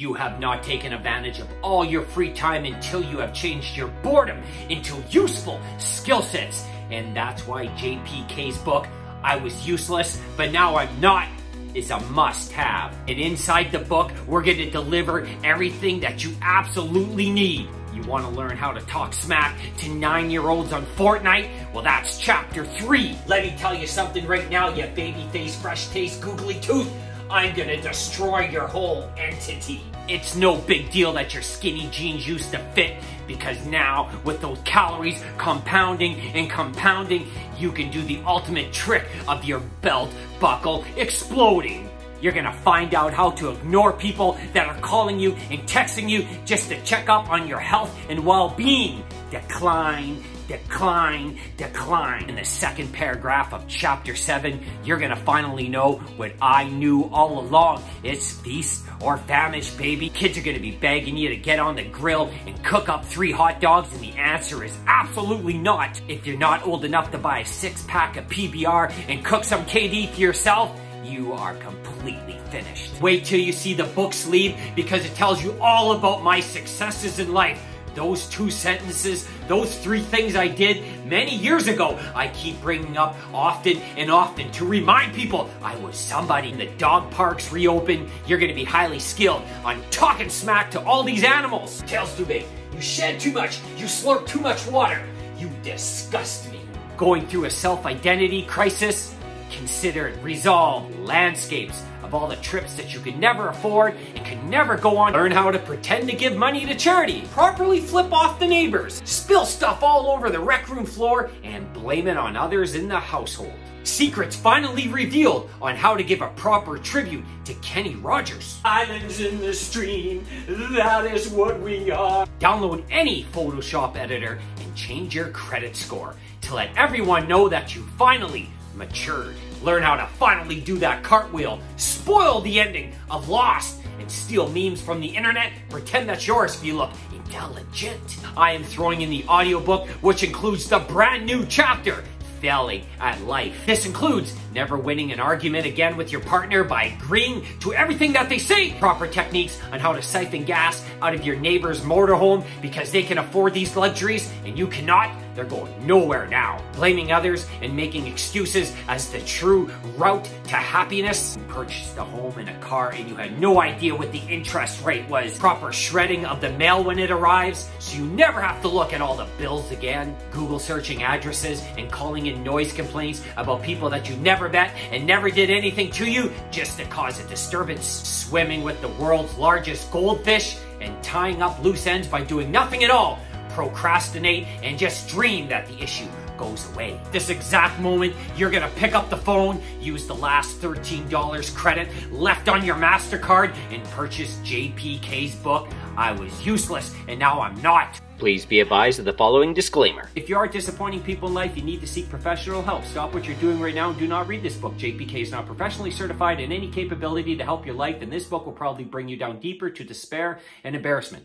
You have not taken advantage of all your free time until you have changed your boredom into useful skill sets. And that's why JPK's book, I Was Useless, but Now I'm Not, is a must have. And inside the book, we're going to deliver everything that you absolutely need. You want to learn how to talk smack to nine year olds on Fortnite? Well, that's chapter three. Let me tell you something right now, you baby face, fresh taste, googly tooth. I'm gonna destroy your whole entity. It's no big deal that your skinny jeans used to fit because now with those calories compounding and compounding, you can do the ultimate trick of your belt buckle exploding. You're gonna find out how to ignore people that are calling you and texting you just to check up on your health and well-being. Decline, decline, decline. In the second paragraph of chapter 7, you're gonna finally know what I knew all along. It's feast or famish, baby. Kids are gonna be begging you to get on the grill and cook up three hot dogs, and the answer is absolutely not. If you're not old enough to buy a six pack of PBR and cook some KD for yourself, you are completely finished. Wait till you see the book sleeve because it tells you all about my successes in life those two sentences, those three things I did many years ago, I keep bringing up often and often to remind people I was somebody. The dog parks reopen, you're gonna be highly skilled on talking smack to all these animals. Tail's too big, you shed too much, you slurp too much water, you disgust me. Going through a self-identity crisis? Consider it resolved. Landscapes, of all the trips that you could never afford and could never go on. Learn how to pretend to give money to charity, properly flip off the neighbors, spill stuff all over the rec room floor, and blame it on others in the household. Secrets finally revealed on how to give a proper tribute to Kenny Rogers. Islands in the stream, that is what we are. Download any Photoshop editor and change your credit score to let everyone know that you finally matured. Learn how to finally do that cartwheel, spoil the ending of Lost, and steal memes from the internet, pretend that's yours if you look intelligent. I am throwing in the audiobook, which includes the brand new chapter, Failing at Life. This includes never winning an argument again with your partner by agreeing to everything that they say, proper techniques on how to siphon gas out of your neighbor's motorhome because they can afford these luxuries and you cannot, they're going nowhere now. Blaming others and making excuses as the true route to happiness. You purchased a home and a car and you had no idea what the interest rate was. Proper shredding of the mail when it arrives so you never have to look at all the bills again. Google searching addresses and calling in noise complaints about people that you never met and never did anything to you just to cause a disturbance. Swimming with the world's largest goldfish and tying up loose ends by doing nothing at all procrastinate, and just dream that the issue goes away. This exact moment, you're gonna pick up the phone, use the last $13 credit left on your MasterCard, and purchase JPK's book, I Was Useless, and Now I'm Not. Please be advised of the following disclaimer. If you are disappointing people in life, you need to seek professional help. Stop what you're doing right now and do not read this book. JPK is not professionally certified in any capability to help your life, and this book will probably bring you down deeper to despair and embarrassment.